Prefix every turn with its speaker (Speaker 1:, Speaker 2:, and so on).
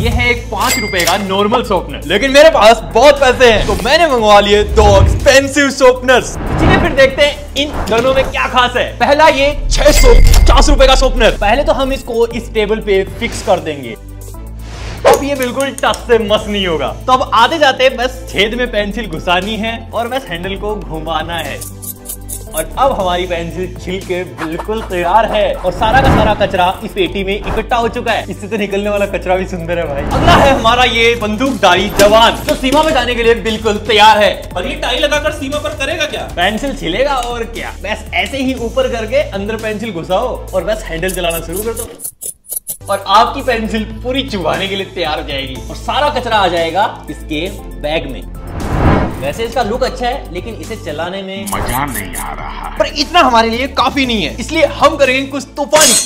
Speaker 1: ये है एक पाँच रुपए का नॉर्मल शॉर्पनर लेकिन मेरे पास बहुत पैसे हैं। तो मैंने मंगवा लिए दो एक्सपेंसिव शॉर्पनर्स चलिए फिर देखते हैं इन दोनों में क्या खास है। पहला ये छह सौ पचास रुपए का शॉर्पनर पहले तो हम इसको इस टेबल पे फिक्स कर देंगे। अब ये बिल्कुल टच से मस नहीं होगा। तो अब आते जाते बस छेद में पेंसिल घुसानी है और बस हैंडल को घुमाना है। और अब हमारी पेंसिल छिल के बिल्कुल तैयार है और सारा का सारा कचरा इस पेटी में इकट्ठा हो चुका है। इससे तो निकलने वाला कचरा भी सुंदर है भाई। अगला है हमारा ये बंदूकधारी जवान, जो सीमा में जाने के लिए बिल्कुल तैयार है।
Speaker 2: और ये टाई लगाकर सीमा पर करेगा क्या?
Speaker 1: पेंसिल छिलेगा और क्या? बस ऐसे ही ऊपर करके अंदर पेंसिल घुसाओ और बस हैंडल चलाना शुरू कर दो। और आपकी पेंसिल पूरी चुभाने के लिए तैयार हो जाएगी और सारा कचरा आ जाएगा इसके बैग में। वैसे इसका लुक अच्छा है लेकिन इसे चलाने में
Speaker 3: मज़ा नहीं आ रहा
Speaker 1: पर इतना हमारे लिए काफ़ी नहीं है। इसलिए हम करेंगे कुछ तूफानी।